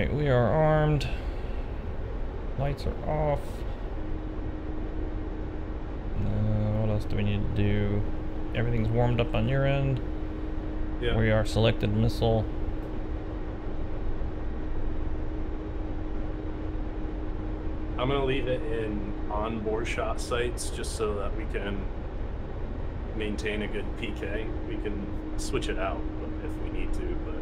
Alright, we are armed. Lights are off. Uh, what else do we need to do? Everything's warmed up on your end. Yeah. We are selected missile. I'm gonna leave it in onboard shot sights just so that we can maintain a good PK. We can switch it out if we need to, but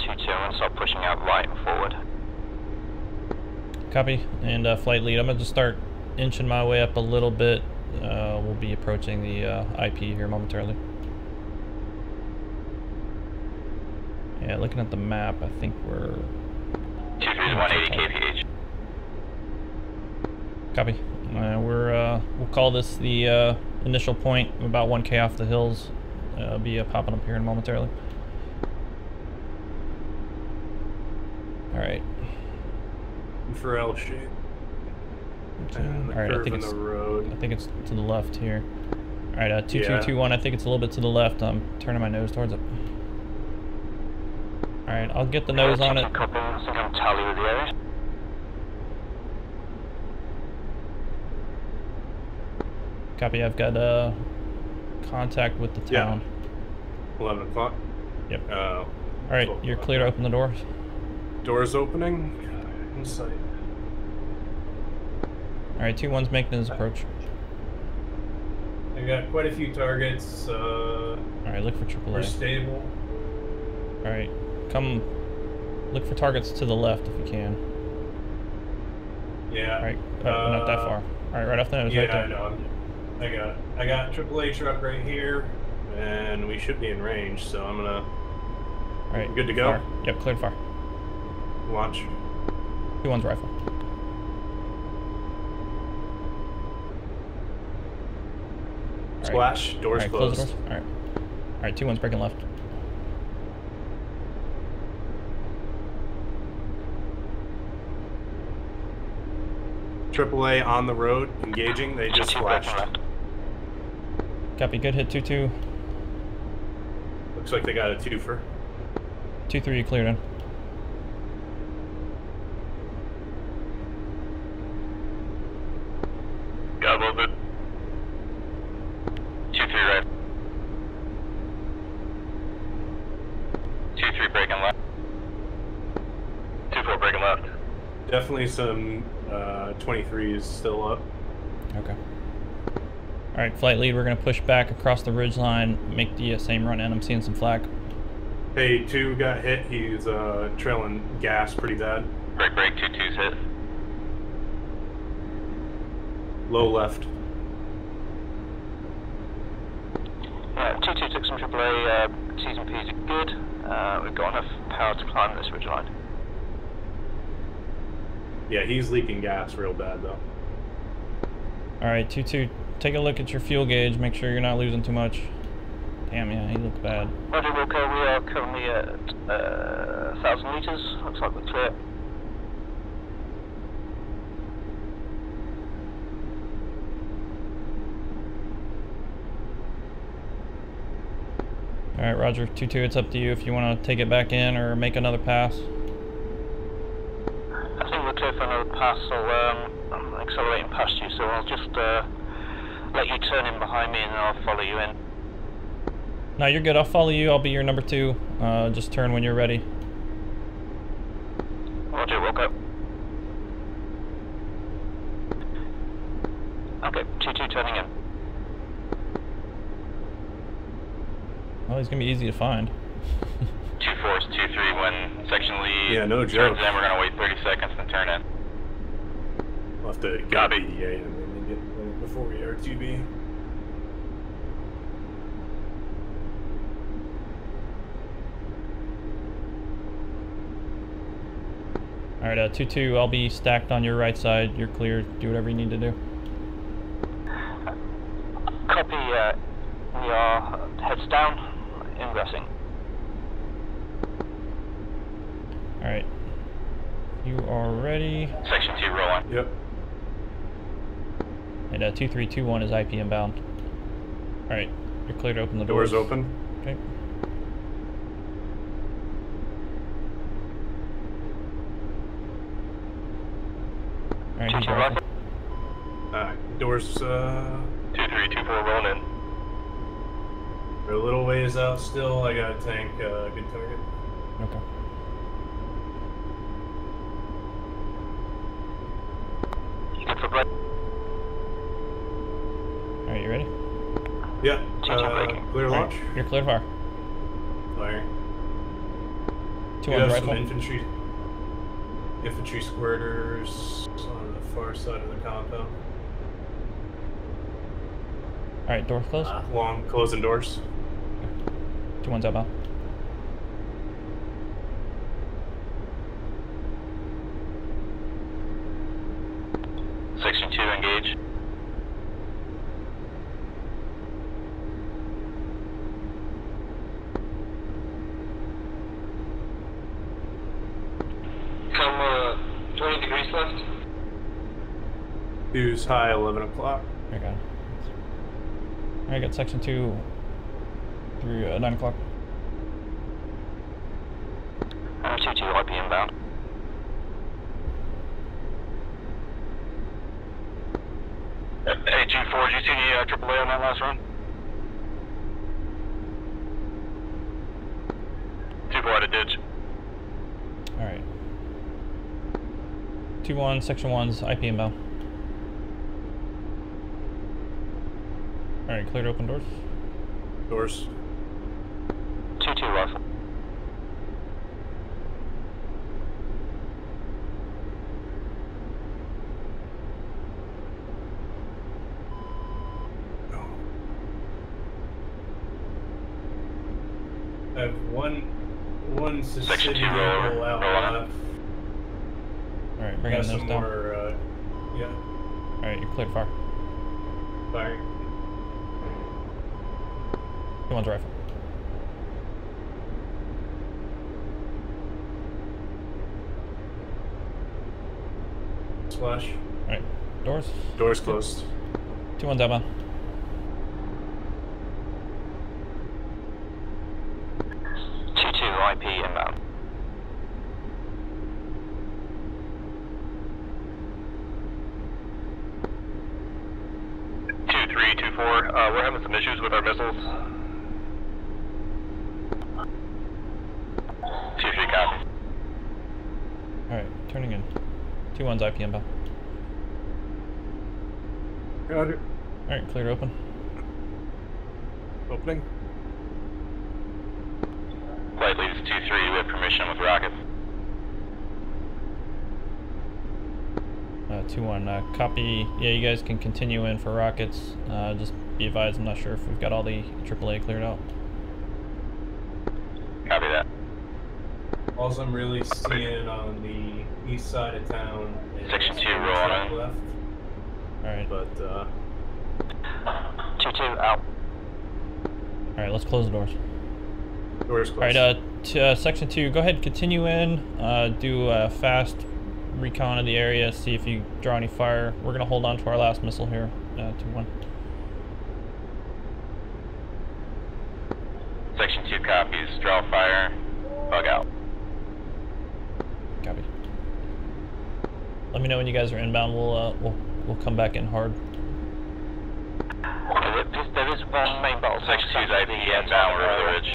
Uh, 2122, I'm going to start pushing out right and forward. Copy. And uh, flight lead, I'm going to just start inching my way up a little bit. Uh, we'll be approaching the uh, IP here momentarily. Yeah, looking at the map, I think we're... 23 180 kph. Copy. Uh, we're, uh, we'll call this the uh, initial point, about 1k off the hills. Uh, I'll be uh, popping up here in momentarily. Alright. For L shape. And the Alright, I think it's road. I think it's to the left here. Alright, uh, 2221, I think it's a little bit to the left. I'm turning my nose towards it. Alright, I'll get the nose on it. Copy, Tally with the Copy. I've got uh, contact with the Yeah. town. 11 o'clock. Yep. Uh, Alright, you're clear to open the doors. Doors opening. Inside. Alright, 2-1's making his approach. I got quite a few targets. Uh, Alright, look for we're AAA. stable. Alright, come look for targets to the left if you can. Yeah. Alright, uh, not that Uh, far. Alright, right off the nose, Yeah, right I there. know. I'm- I got. I got AAA truck right here, and we should be in range. So I'm gonna Alright, Good to go? fire. Yep, cleared fire. launch. 2-1's rifle. Alright. Splash. Doors Alright, close closed. doors. Alright. Alright, 2-1's breaking left. AAA on the road, engaging. They just 22 splashed. Copy, good hit 2-2. Looks like they got a twofer. 2-3, you cleared in. Got a little bit. 2 3 right. 2 3 breaking left. 2 4 breaking left. Definitely some uh, 23s still up. Okay. Alright, flight lead, we're gonna push back across the ridge line, make the uh, same run in. I'm seeing some flag. Hey, two got hit. He's uh, trailing gas pretty bad. Break, break, 2 2's hit. Low left. Yeah, 2 2 took some AAA, uh, T's and P's are good. Uh, we've got enough power to climb this ridge line. Yeah, he's leaking gas real bad though. Alright, 2-2, take a look at your fuel gauge, make sure you're not losing too much. Damn, yeah, he looked bad. Roger, Wilco, we are currently at uh, 1,000 metres. Looks like we're clear. Alright, Roger, 2-2, it's up to you if you want to take it back in or make another pass. I think we're clear for another pass, so um, I'm accelerating past you, so I'll just uh, let you turn in behind me and I'll follow you in. No, you're good, I'll follow you, I'll be your number two. Uh, just turn when you're ready. Roger, Wilco. Okay, 2-2 turning in. Well, he's gonna be easy to find. 2-4 is 2-3 when section lead Yeah, no turns joke. in, we're going to wait 30 seconds and turn in. We'll have to get Copy. a PDA and then get before we RTB. Alright, uh, 2-2, I'll be stacked on your right side. You're clear, do whatever you need to do. Copy, uh, we are heads down, ingressing. Alright. You are ready. Section 2 rolling. Yep. And uh, 2321 is IP inbound. Alright, you're clear to open the doors. Doors open. Okay. Alright, he's open. Uh, doors, uh... 2324 rolling in. We're a little ways out still, I got a tank, uh, good target. Uh, clear Alright, launch. You're clear to fire. Fire. Two You on have rifle. some infantry, infantry squirters on the far side of the compound. Alright, doors closed. Uh, long closing doors. Two ones outbound. Section two engage. Come uh, 20 degrees left. Who's high 11 o'clock. Okay. I got. Alright, got section two through uh, nine o'clock. Uh, 2 2 IP inbound. Hey, G4, did you see any uh, AAA on that last run? 2 4 out of ditch. Alright. Two one, section one's IP inbound. Alright, clear to open doors. Doors. 2 2 rifle. I have one, one Section Sicily two, roll vehicle over. out Roll on. left. Alright, bring Got in those some down. more, uh, yeah, Alright, you're clear to fire. firing. Two one's rifle. Splash. Alright, doors. Doors closed. Two ones outbound. Two two IP inbound. Two three two four. Uh, we're having some issues with our missiles. Two three copy. Alright, turning in. Two ones IP inbound. Got it. Alright, clear to open. Opening. Flight leads two three. We have permission with rockets. Uh, two one. Uh, copy. Yeah, you guys can continue in for rockets. Uh, just be advised. I'm not sure if we've got all the AAA cleared out. Copy that. All I'm really seeing on the east side of town is Section two, one roll on. left, All right. but uh, Two two out. All right. Let's close the doors. doors closed. All right. Uh, t- uh, section two. Go ahead. Continue in. Uh, do a fast recon of the area. See if you draw any fire. We're gonna hold on to our last missile here. Uh, two one. Section two copies. Draw fire. Bug out. Copy. Let me know when you guys are inbound. We'll uh, we'll we'll come back in hard. There is, there is one main battle section two's IP inbound. We're the ridge.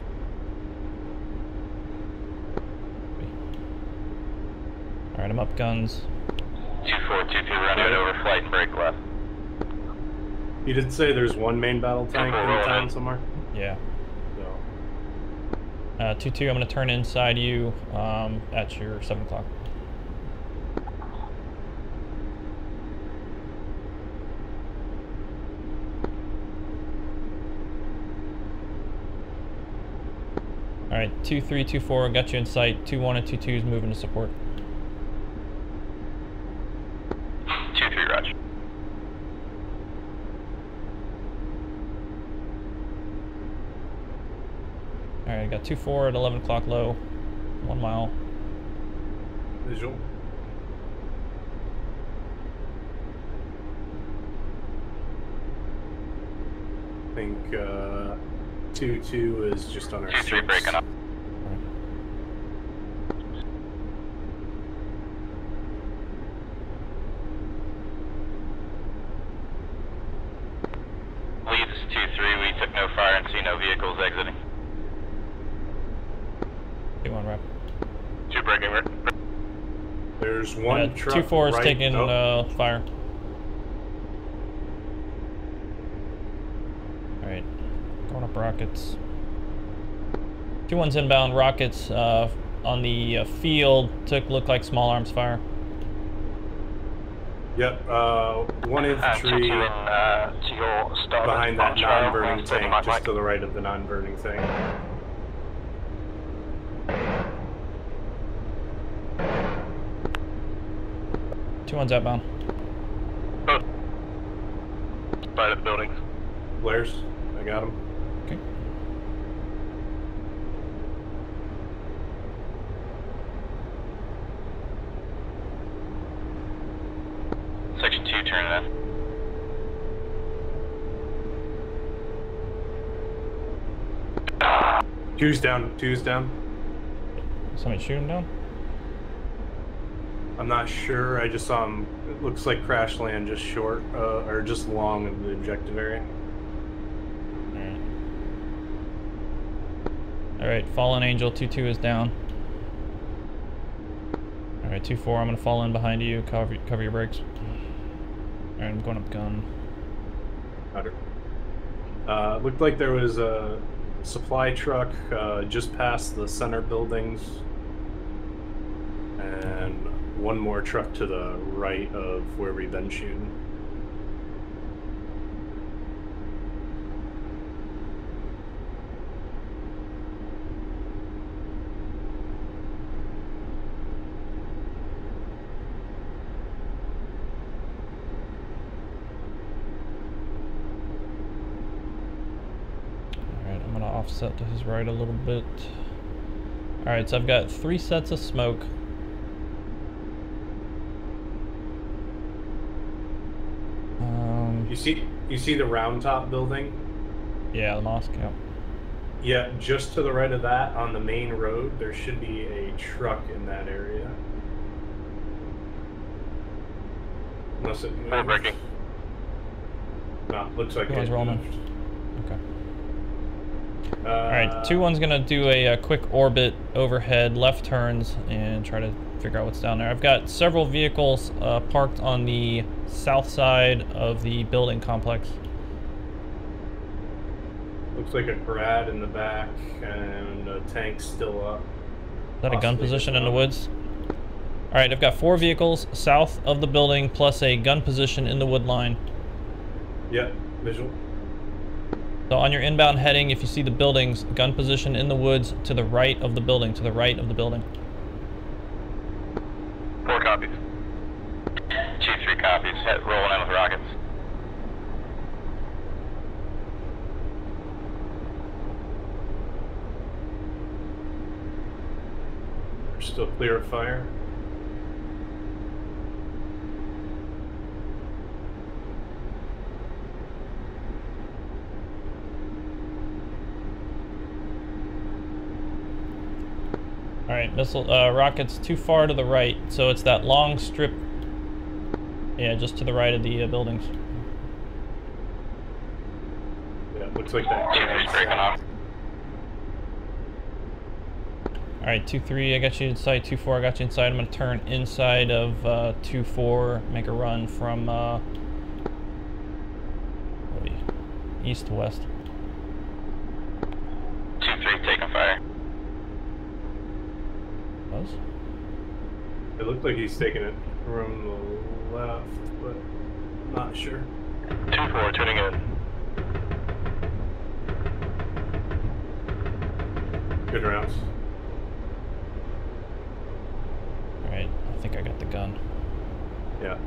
All right. I'm up guns. Two four two two. Run it over flight and break left. You did say there's one main battle tank in roll town in. somewhere. Yeah. So Uh, two two. I'm gonna turn inside you um, at your seven o'clock. All right, two three two four. Got you in sight. Two one and two two is moving to support. Two three Roger. All right, got two four at eleven o'clock low, one mile. visual. I think uh, two two is just on our street. three two three. We took no fire and see no vehicles exiting. Two one rep. Two breaking. There's uh, one two four is taking uh, fire. Rockets. Two ones inbound rockets uh, on the uh, field took look like small arms fire. Yep. Uh, one two infantry two in uh, to your starboard behind that non-burning taking tank, my just mic. to the right of the non-burning thing. Two ones outbound. Both side of the building. Blair's. I got him. Okay. Section two, turn in. Two's down. Two's down. Somebody shoot him down. I'm not sure. I just saw him. It looks like crash land just short, uh, or just long of the objective area. All right. All right, fallen angel two two is down. All right, two four. I'm gonna fall in behind you. Cover cover your brakes. All right, I'm going up gun. Uh, looked like there was a supply truck uh, just past the center buildings, and one more truck to the right of where we've been shooting. Alright, I'm gonna his right a little bit. Alright, so I've got three sets of smoke. Um, You see, you see the round top building? yeah, the mosque, yeah. Yeah, just to the right of that on the main road, there should be a truck in that area. Unless it Full moved. breaking. No, looks like Two one's it rolling. Okay. Uh, Alright, two one's gonna do a, uh quick orbit overhead, left turns, and try to figure out what's down there. I've got several vehicles uh, parked on the south side of the building complex. Looks like a grad in the back and a tank still up. Is that a gun position in the woods? Alright, I've got four vehicles south of the building, plus a gun position in the wood line. Yep, visual. So on your inbound heading, if you see the buildings, gun position in the woods to the right of the building, to the right of the building. Four copies. Two, three copies. Head rolling in with rockets. We're still clear of fire. Alright, missile, uh, rockets too far to the right, so it's that long strip. Yeah, just to the right of the uh, buildings. Yeah, looks like that. Three breaking off. Alright, 2-3, I got you inside, 2-4, I got you inside. I'm gonna turn inside of uh, 2-4, make a run from uh, what are we- east to west. Two, three taking fire. Was? It looked like he's taking it from the left, but not sure. Two, four tuning in. Good rounds. Alright, I think I got the gun. Yeah,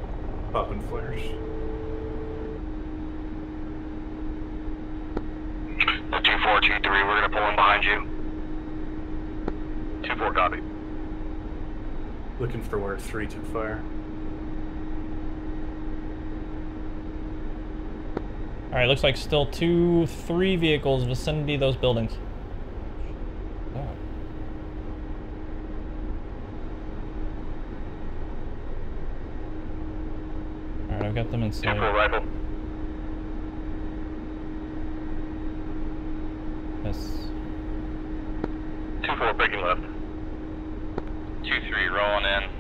popping flares. The two, four, two, three. We're gonna pull in behind you. Two, four copy. Looking for where three took fire. Alright, looks like still two, three vehicles vicinity of those buildings. Oh. Alright, I've got them inside. Two, sight. Yes. Two, four breaking left. 2-3 rolling in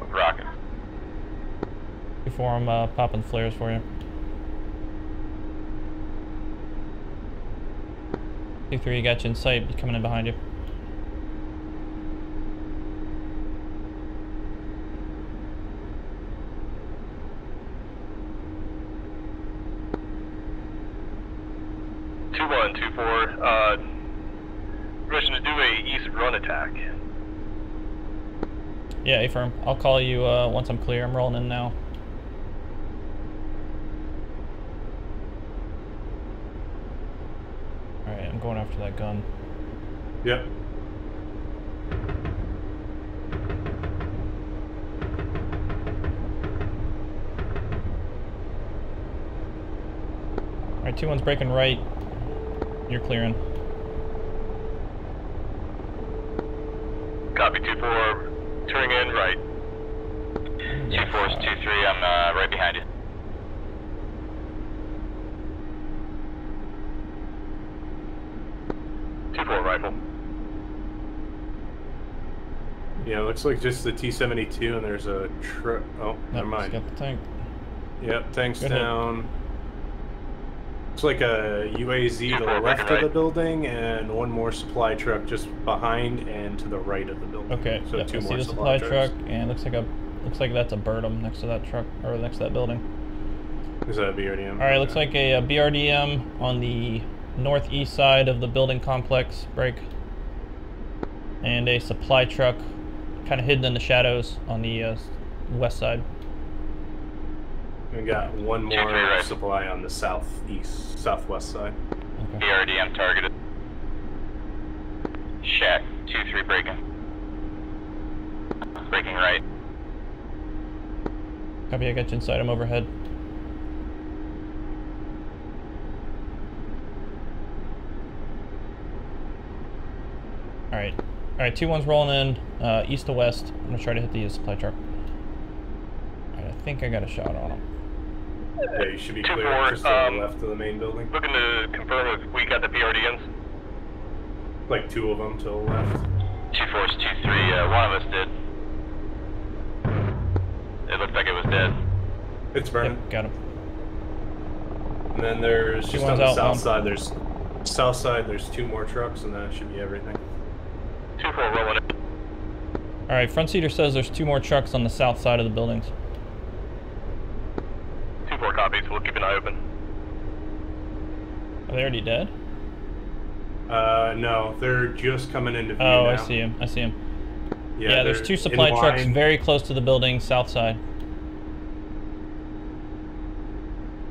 with rocket. Before I'm uh, popping flares for you. Two three, got you in sight. Coming in behind you. Two one two four. Uh, permission to do a east run attack. Yeah, A firm. I'll call you uh, once I'm clear. I'm rolling in now. Alright, I'm going after that gun. Yep. Alright, two one's breaking right. You're clearing. Copy two four. Turning in right. Two four is two three. I'm uh, right behind you. Two four rifle. Yeah, looks like just the T-72 and there's a truck. Oh, Nope, never he's mind. Got the tank. Yep, tanks Good hit. down. Looks like a UAZ to the Two-four, left of the building and one more supply truck just behind and to the right of the building. Okay, so yep, two I see more the supply trucks. truck, and looks like a looks like that's a BRDM next to that truck or next to that building. Is that a BRDM? All right, looks like a, uh BRDM on the northeast side of the building complex break, and a supply truck, kind of hidden in the shadows on the uh, west side. We got one more three, right. supply on the southeast, southwest side. Okay. BRDM targeted. Shack two three breaking. Breaking right. Copy, I got you inside. I'm overhead. All right, all right. Two ones rolling in, uh, east to west. I'm gonna try to hit the supply truck. All right, I think I got a shot on him. Yeah, you should be Two clear more, just um, the left of the main building. Looking to confirm if we got the BRDMs. Like two of them to the left. Two fours, two three. Uh, one of us did. It looked like it was dead. It's burning. Yep, got him. And then there's Two just on the out, south one. side. There's south side. There's two more trucks, and that should be everything. Two four rolling. All right, front seater says there's two more trucks on the south side of the buildings. Two four copies. We'll keep an eye open. Are they already dead? Uh, no, they're just coming into view Oh, now. I see him. I see him. Yeah, Yeah, there's two supply trucks line. very close to the building, south side.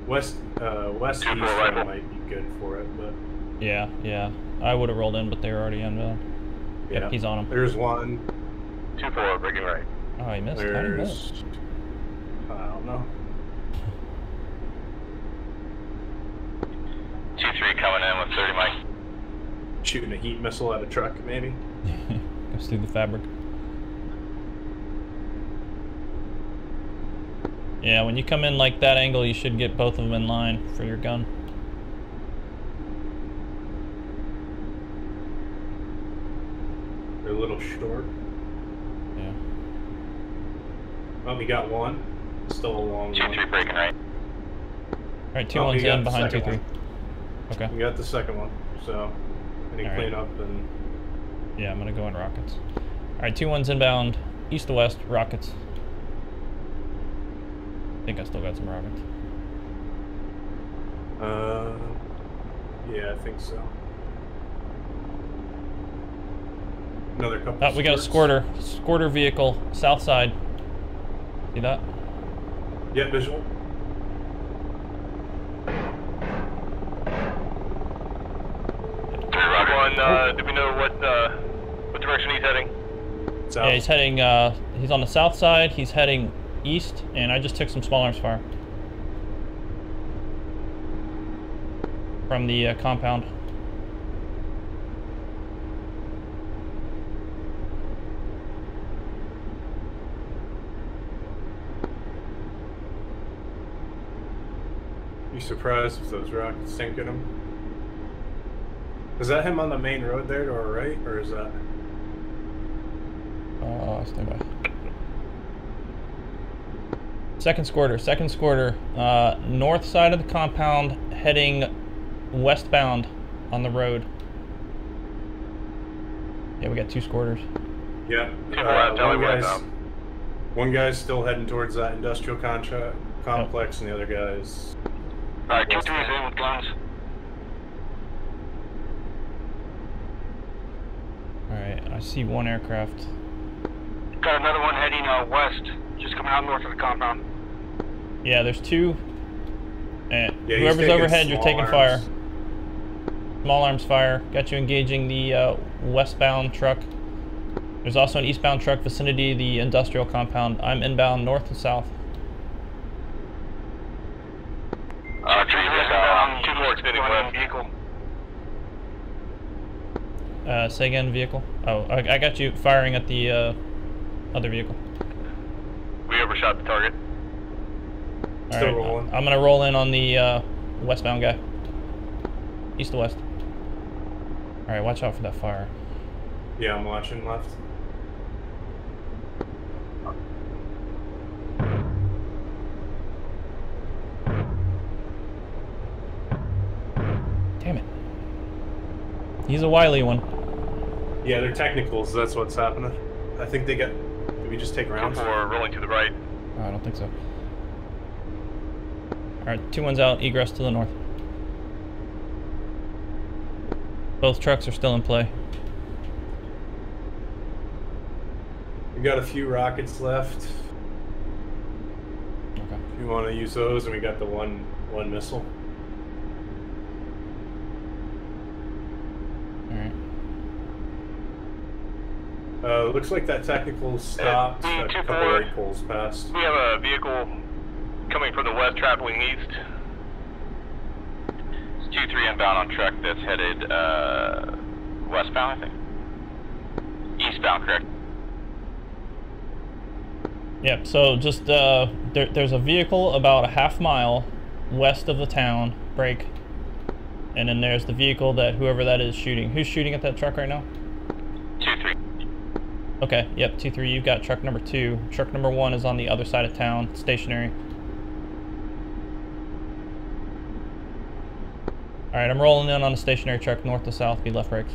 West, uh, west Two east four one rifle. might be good for it, but Yeah, yeah. I would have rolled in, but they were already inbound. Yeah. Yep, he's on him. There's one. Two four breaking right. Oh, he missed. How did he miss? There's. I don't know. Two three coming in with thirty mic. Shooting a heat missile at a truck, maybe. Goes through the fabric. Yeah, when you come in like that angle, you should get both of them in line for your gun. They're a little short. Yeah. Oh, we got one. Still a long Two one. three breaking right. All right, two Oh, ones we got in behind two second three. Okay. We got the second one, so any All right. cleanup and Yeah, I'm gonna go in rockets. All right, two ones inbound, east to west, rockets. I think I still got some rockets. uh, yeah, I think so. Another couple. Oh, we got a squirts. squirter, squirter vehicle, south side. See that? Yeah, visual. Three rocket. One. Uh, do we know what uh, what direction he's heading? South. Yeah, he's heading. Uh, he's on the south side. He's heading east, and I just took some small arms fire from the uh, compound. Surprised if those rockets sinking him? Is that him on the main road there to our right, or is that? Uh, stand by. Second squirter, second squirter. Uh, north side of the compound, heading westbound on the road. Yeah, we got two squirters. Yeah. Uh, one guy's one guy's still heading towards that industrial contract complex, and the other guy's Alright, two two threes in with guns. Alright, I see one aircraft. Got another one heading uh, west, just coming out north of the compound. Yeah, there's two. And Yeah, whoever's overhead, you're taking arms. fire. Small arms fire. Got you engaging the uh, westbound truck. There's also an eastbound truck vicinity the industrial compound. I'm inbound north and south. Uh, two threes inbound, two more extending west. Vehicle. Uh, say again, vehicle. Oh, I, I got you firing at the uh, other vehicle. We overshot the target. All Still right, rolling. I'm gonna roll in on the uh, westbound guy. East to west. All right, watch out for that fire. yeah, I'm watching left. Damn it. He's a wily one. Yeah, they're technicals. That's what's happening. I think they got. Did we just take rounds? Four rolling to the right. Oh, I don't think so. Alright, two ones out, egress to the north. Both trucks are still in play. We got a few rockets left. Okay. If you want to use those, and we got the one one missile. Alright. Uh, looks like that technical stopped. B a two couple four. light poles passed. We have a vehicle coming from the west traveling east. It's 2-3 inbound on truck that's headed uh, westbound, I think. Eastbound, correct? Yep, so just, uh, there, there's a vehicle about a half mile west of the town, break. And then there's the vehicle that whoever that is shooting. Who's shooting at that truck right now? 2-3. Okay, yep, 2-3, you've got truck number 2. Truck number 1 is on the other side of town, stationary. Alright, I'm rolling in on a stationary truck north to south, be left brakes.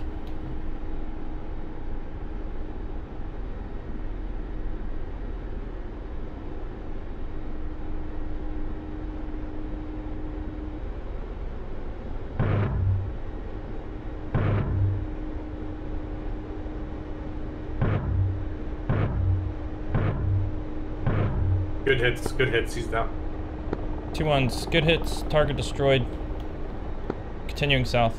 Hits. Good hits. He's down. Two ones, good hits, target destroyed. Continuing south.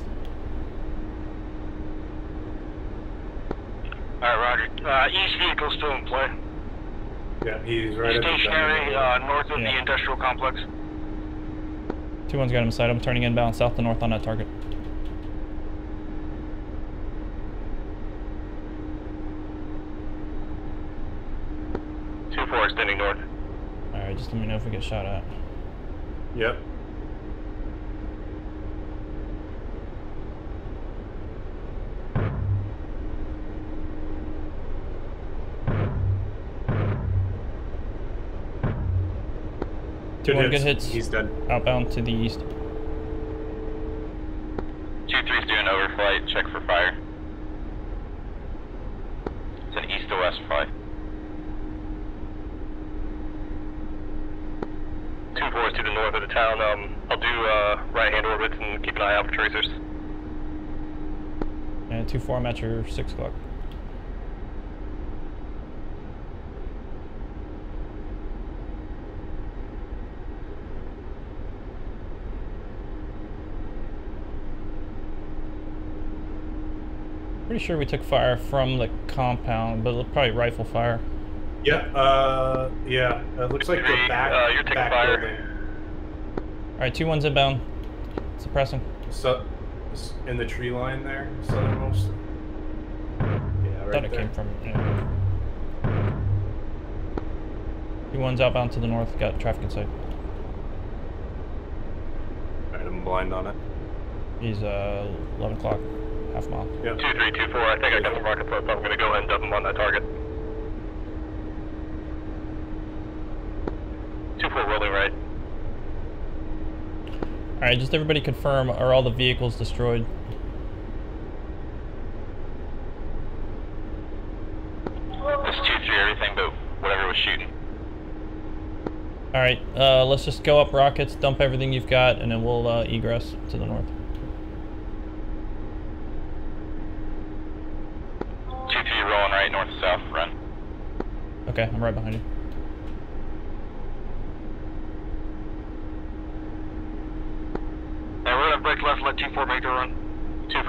Alright, Roger. Uh, east vehicle still in play. Yeah, he's right at the Stationary uh, north of Yeah. the industrial complex. Two ones got him inside, I'm turning inbound south to north on that target. Two four extending north. Alright, just let me know if we get shot at. Yep. Two one good hits. He's dead. Outbound to the east. Two three's doing overflight. Check for fire. It's an east to west flight. Two fours to the north of the town. Um, I'll do uh, right hand orbits and keep an eye out for tracers. And two four, I'm at your six o'clock. Pretty sure we took fire from the compound, but probably rifle fire. Yeah. Uh. Yeah. It looks like the Three, back uh, you're taking back fire. building. Alright, two ones inbound. Suppressing. So, s- in the tree line there, southernmost. Yeah, right Thought it there. came from. Yeah. Two ones outbound to the north, got traffic in sight. Alright, I'm blind on it. He's uh 11 o'clock, half mile. Yep. Two three two four. I think I got the rocket flip. I'm gonna go ahead and dump him on that target. Alright, just everybody confirm, are all the vehicles destroyed? This 2-3 everything but whatever was shooting. Alright, uh, let's just go up rockets, dump everything you've got, and then we'll uh, egress to the north. 2-3 rolling right north south, run. Okay, I'm right behind you. And we're gonna break left, let 2-4 make a run.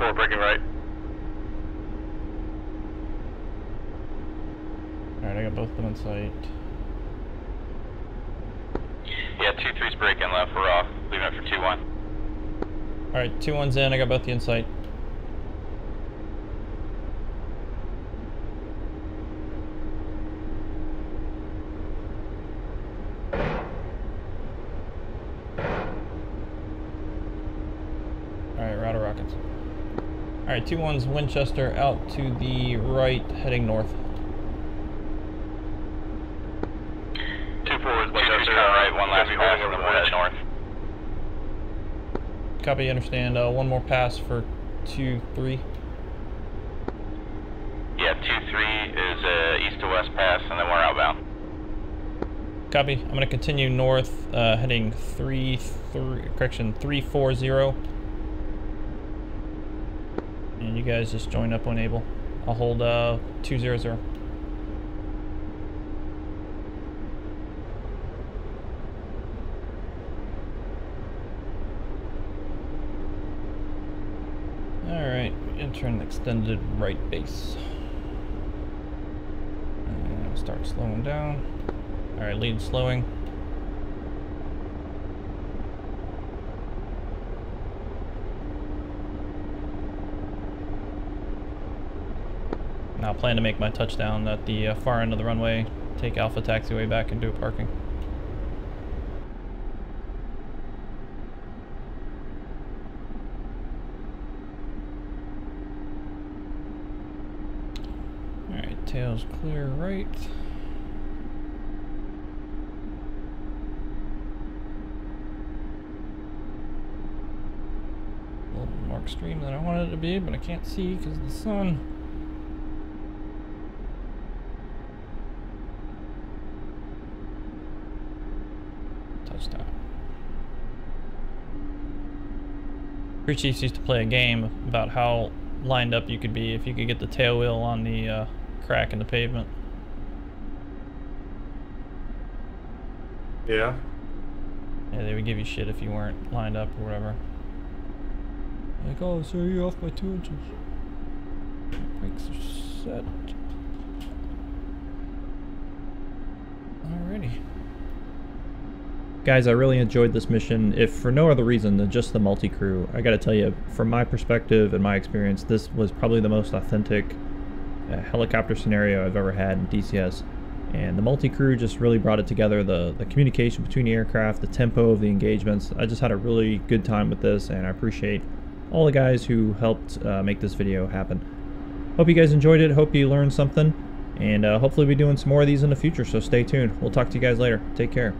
2-4 breaking right. Alright, I got both of them in sight. Yeah, 2-3's breaking left, we're off. Leaving it for 2-1. Alright, two ones in, I got both the in sight. Two ones Winchester out to the right, heading north. 2-4 is Winchester, right, one last pass over the head north. Copy, understand. Uh, one more pass for 2-3. Yeah, 2-3 is uh, east to west pass, and then we're outbound. Copy. I'm going to continue north, uh, heading 3, three correction, 340. And you guys just join up when able. I'll hold uh, two, zero, zero. All right, enter an extended right base. And start slowing down. All right, lead slowing. Now plan to make my touchdown at the uh, far end of the runway, take Alpha Taxiway back and do a parking. Alright, tails clear right. A little more extreme than I wanted it to be, but I can't see because of the sun. Touchdown. Crew Chiefs used to play a game about how lined up you could be if you could get the tail wheel on the uh, crack in the pavement. Yeah. Yeah, they would give you shit if you weren't lined up or whatever. Like, oh, so you're off by two inches. Brakes are set. Alrighty. Guys, I really enjoyed this mission, if for no other reason than just the multi-crew. I gotta tell you, from my perspective and my experience, this was probably the most authentic uh, helicopter scenario I've ever had in DCS. And the multi-crew just really brought it together, the, the communication between the aircraft, the tempo of the engagements. I just had a really good time with this, and I appreciate all the guys who helped uh, make this video happen. Hope you guys enjoyed it, hope you learned something, and uh, hopefully we'll be doing some more of these in the future, so stay tuned. We'll talk to you guys later. Take care.